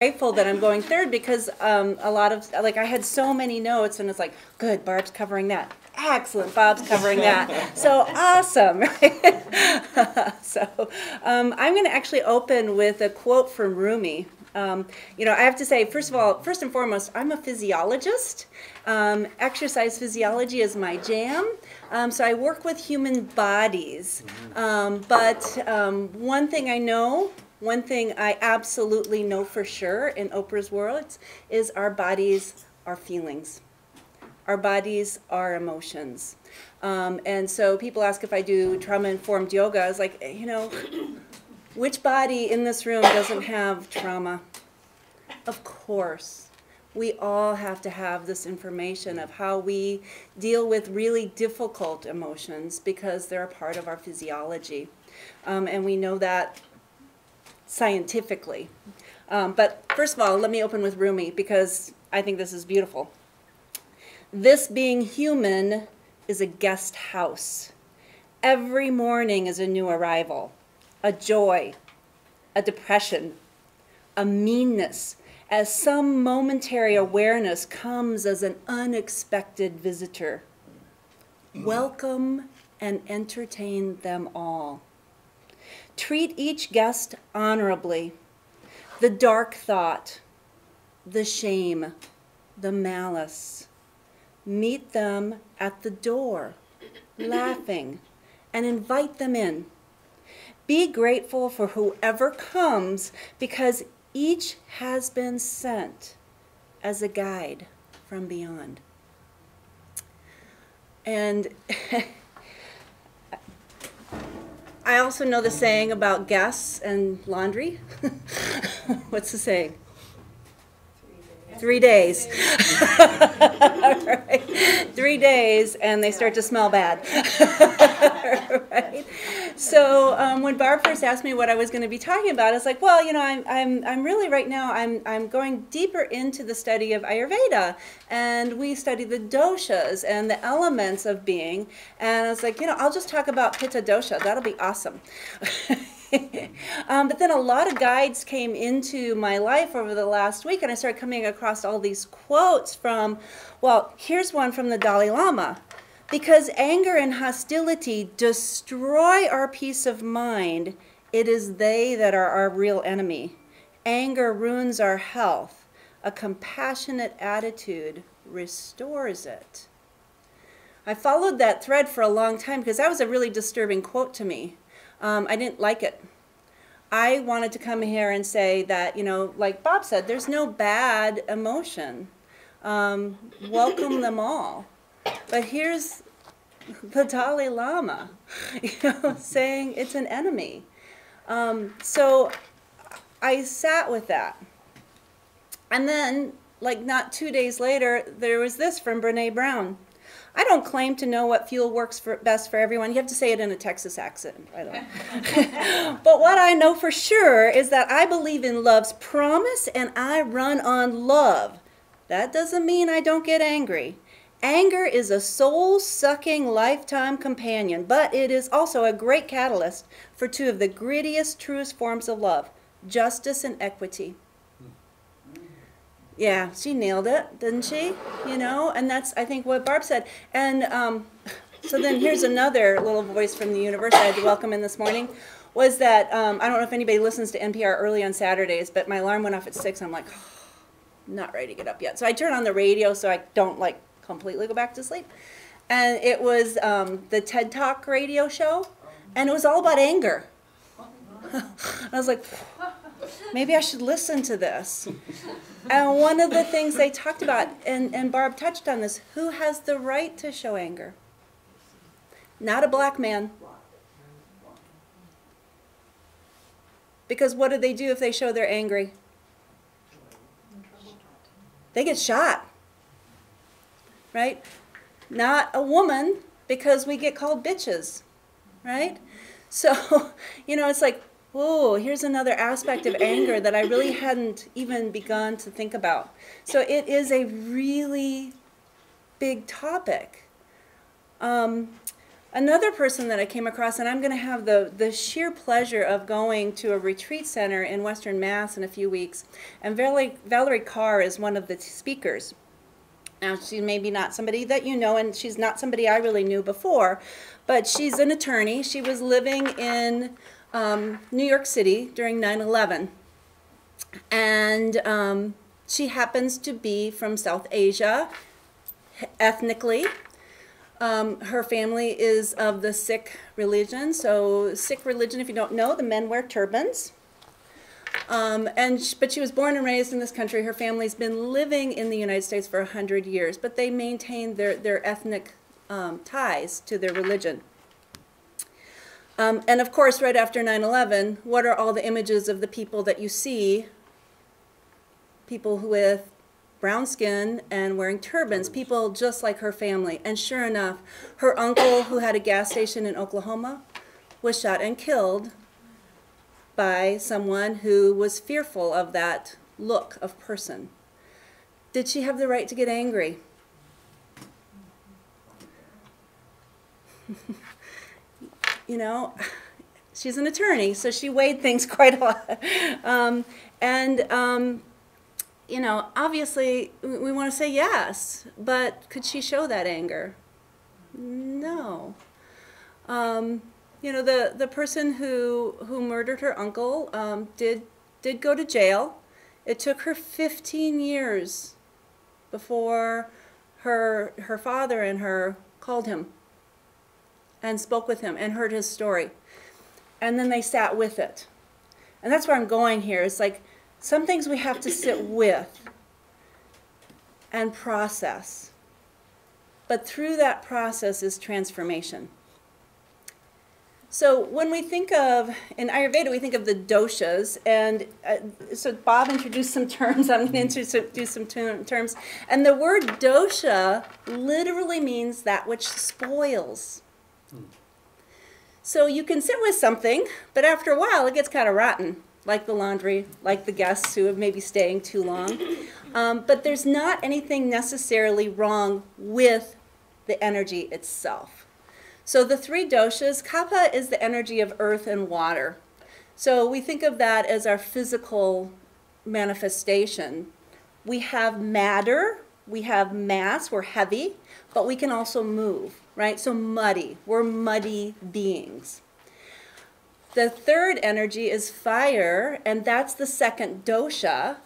grateful that I'm going third because um, a lot of like I had so many notes and it's like good Barb's covering that. Excellent Bob's covering that. So awesome right? So um, I'm going to actually open with a quote from Rumi. Um, you know I have to say first of all first and foremost I'm a physiologist. Um, exercise physiology is my jam. Um, so I work with human bodies. Um, but one thing I know one thing I absolutely know for sure in Oprah's world is our bodies are feelings. Our bodies are emotions. Um, and so people ask if I do trauma informed yoga. I was like, you know, which body in this room doesn't have trauma? Of course. We all have to have this information of how we deal with really difficult emotions because they're a part of our physiology. Um, and we know that scientifically. Um, but first of all, let me open with Rumi because I think this is beautiful. This being human is a guest house. Every morning is a new arrival, a joy, a depression, a meanness, as some momentary awareness comes as an unexpected visitor. Welcome and entertain them all. Treat each guest honorably. The dark thought, the shame, the malice. Meet them at the door, laughing, and invite them in. Be grateful for whoever comes because each has been sent as a guide from beyond. And I also know the saying about guests and laundry. What's the saying? Three days. right. Three days, and they start to smell bad. right? So um, when Barb first asked me what I was going to be talking about, it's like, well, you know, I'm, I'm, I'm really right now, I'm, I'm going deeper into the study of Ayurveda. And we study the doshas and the elements of being. And I was like, you know, I'll just talk about Pitta dosha. That'll be awesome. um, but then a lot of guides came into my life over the last week, and I started coming across all these quotes from, well, here's one from the Dalai Lama. Because anger and hostility destroy our peace of mind, it is they that are our real enemy. Anger ruins our health. A compassionate attitude restores it. I followed that thread for a long time because that was a really disturbing quote to me. Um, I didn't like it. I wanted to come here and say that, you know, like Bob said, there's no bad emotion. Um, welcome them all. But here's the Dalai Lama, you know, saying it's an enemy. Um, so I sat with that. And then, like not two days later, there was this from Brene Brown. I don't claim to know what fuel works for, best for everyone. You have to say it in a Texas accent. I don't. but what I know for sure is that I believe in love's promise and I run on love. That doesn't mean I don't get angry. Anger is a soul sucking lifetime companion, but it is also a great catalyst for two of the grittiest, truest forms of love justice and equity. Yeah, she nailed it, didn't she? You know, and that's, I think, what Barb said. And um, so then here's another little voice from the universe I had to welcome in this morning was that um, I don't know if anybody listens to NPR early on Saturdays, but my alarm went off at 6. I'm like, oh, not ready to get up yet. So I turn on the radio so I don't like completely go back to sleep. And it was um, the TED Talk radio show, and it was all about anger. I was like, maybe I should listen to this. And one of the things they talked about, and, and Barb touched on this, who has the right to show anger? Not a black man. Because what do they do if they show they're angry? They get shot. Right? Not a woman, because we get called bitches. Right? So, you know, it's like, whoa, here's another aspect of anger that I really hadn't even begun to think about. So it is a really big topic. Um, Another person that I came across, and I'm going to have the, the sheer pleasure of going to a retreat center in Western Mass in a few weeks, and Valerie, Valerie Kaur is one of the speakers. Now, she's maybe not somebody that you know, and she's not somebody I really knew before, but she's an attorney. She was living in um, New York City during 9 11. And um, she happens to be from South Asia ethnically. Um, her family is of the Sikh religion. So, Sikh religion, if you don't know, the men wear turbans. Um, and but she was born and raised in this country. Her family's been living in the United States for hundred years, but they maintain their their ethnic um, ties to their religion. Um, and of course, right after 9/11, what are all the images of the people that you see? People with brown skin and wearing turbans, people just like her family. And sure enough, her uncle, who had a gas station in Oklahoma, was shot and killed by someone who was fearful of that look of person. Did she have the right to get angry? you know, she's an attorney, so she weighed things quite a lot. Um, and, um, you know, obviously we want to say yes, but could she show that anger? No. Um, you know, the, the person who, who murdered her uncle um, did, did go to jail. It took her 15 years before her, her father and her called him and spoke with him and heard his story. And then they sat with it. And that's where I'm going here. It's like some things we have to sit with and process. But through that process is transformation. So when we think of, in Ayurveda, we think of the doshas, and uh, so Bob introduced some terms, I'm going to introduce some terms, and the word dosha literally means that which spoils. So you can sit with something, but after a while it gets kind of rotten, like the laundry, like the guests who have maybe staying too long. Um, but there's not anything necessarily wrong with the energy itself. So the three doshas, kapha is the energy of earth and water. So we think of that as our physical manifestation. We have matter, we have mass, we're heavy, but we can also move, right? So muddy, we're muddy beings. The third energy is fire, and that's the second dosha,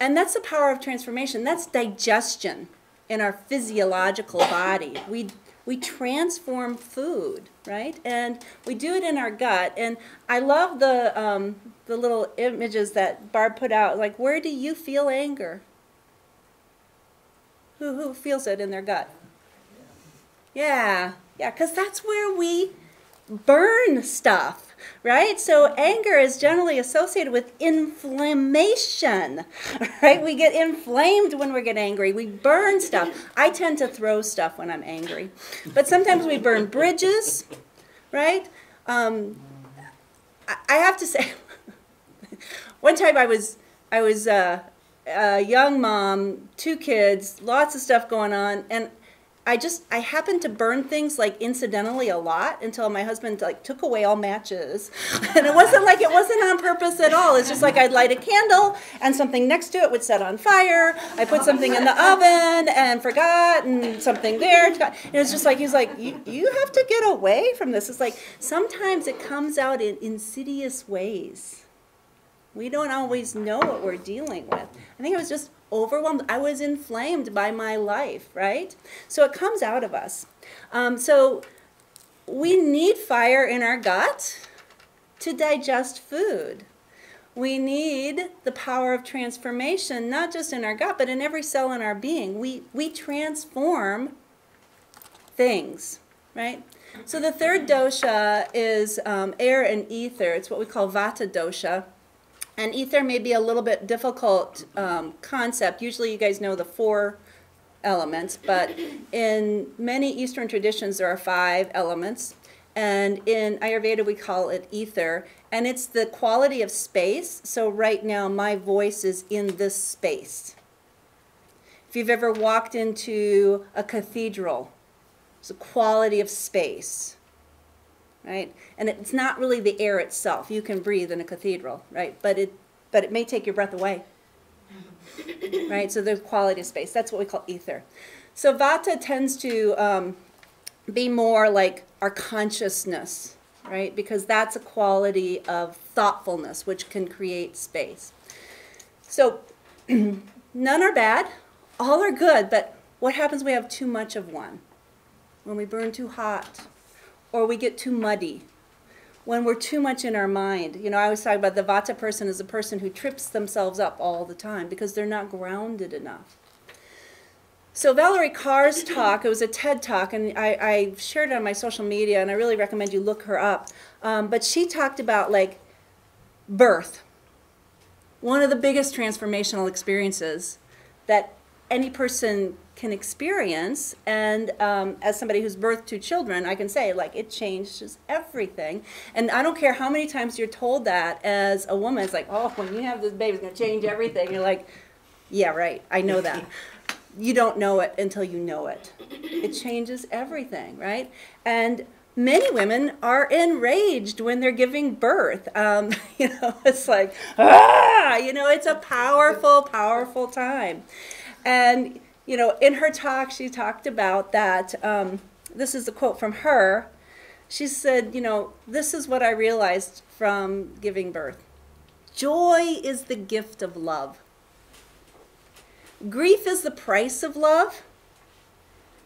and that's the power of transformation. That's digestion in our physiological body. We we transform food, right? And we do it in our gut. And I love the um, the little images that Barb put out. Like, where do you feel anger? Who who feels it in their gut? Yeah, yeah, because that's where we burn stuff right? So anger is generally associated with inflammation, right? We get inflamed when we get angry. We burn stuff. I tend to throw stuff when I'm angry, but sometimes we burn bridges, right? Um, I have to say, one time I was I was uh, a young mom, two kids, lots of stuff going on, and I just I happened to burn things like incidentally a lot until my husband like took away all matches. and it wasn't like it wasn't on purpose at all. It's just like I'd light a candle and something next to it would set on fire. I put something in the oven and forgot and something there. It was just like he's like you you have to get away from this. It's like sometimes it comes out in insidious ways. We don't always know what we're dealing with. I think I was just overwhelmed. I was inflamed by my life, right? So it comes out of us. Um, so we need fire in our gut to digest food. We need the power of transformation, not just in our gut, but in every cell in our being. We, we transform things, right? So the third dosha is um, air and ether. It's what we call vata dosha. And ether may be a little bit difficult um, concept. Usually you guys know the four elements, but in many Eastern traditions there are five elements. And in Ayurveda we call it ether. And it's the quality of space. So right now my voice is in this space. If you've ever walked into a cathedral, it's a quality of space, right? And it's not really the air itself. You can breathe in a cathedral, right? But it, but it may take your breath away, right? So there's quality of space. That's what we call ether. So vata tends to um, be more like our consciousness, right? Because that's a quality of thoughtfulness, which can create space. So none are bad, all are good, but what happens when we have too much of one? When we burn too hot, or we get too muddy, when we're too much in our mind. You know, I always talk about the Vata person is a person who trips themselves up all the time because they're not grounded enough. So Valerie Kaur's talk, it was a TED talk, and I, I, shared it on my social media, and I really recommend you look her up. Um, but she talked about like birth, one of the biggest transformational experiences that any person can experience. And um, as somebody who's birthed two children, I can say like it changes everything. And I don't care how many times you're told that as a woman, it's like, oh, when you have this baby, it's gonna change everything. You're like, yeah, right, I know that you don't know it until you know it. It changes everything, right? And many women are enraged when they're giving birth. Um, you know, it's like, ah, you know, it's a powerful, powerful time. And, you know, in her talk, she talked about that. Um, this is a quote from her. She said, you know, this is what I realized from giving birth joy is the gift of love. Grief is the price of love,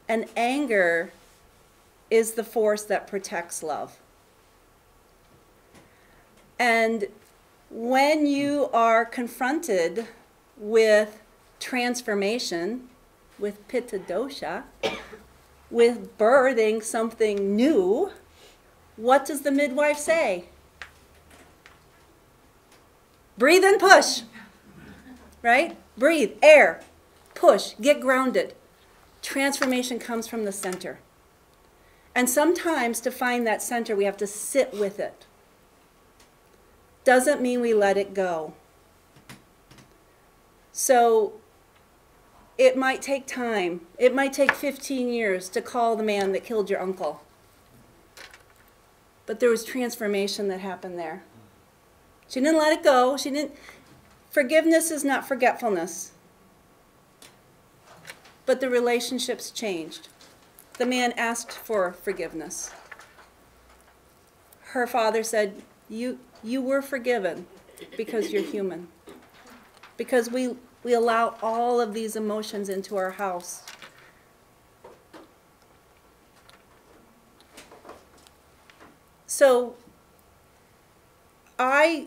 and anger is the force that protects love. And when you are confronted with transformation, with pitta dosha, with birthing something new, what does the midwife say? Breathe and push, right? Breathe, air, push, get grounded. Transformation comes from the center. And sometimes to find that center, we have to sit with it. Doesn't mean we let it go. So it might take time. It might take 15 years to call the man that killed your uncle. But there was transformation that happened there. She didn't let it go. She didn't Forgiveness is not forgetfulness. But the relationships changed. The man asked for forgiveness. Her father said, You, you were forgiven because you're human. Because we, we allow all of these emotions into our house. So I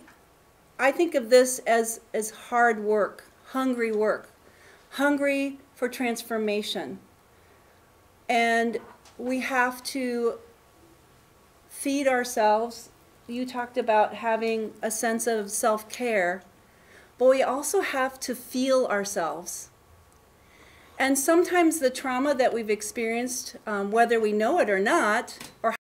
I think of this as, as hard work, hungry work, hungry for transformation. And we have to feed ourselves. You talked about having a sense of self care, but we also have to feel ourselves. And sometimes the trauma that we've experienced, um, whether we know it or not, or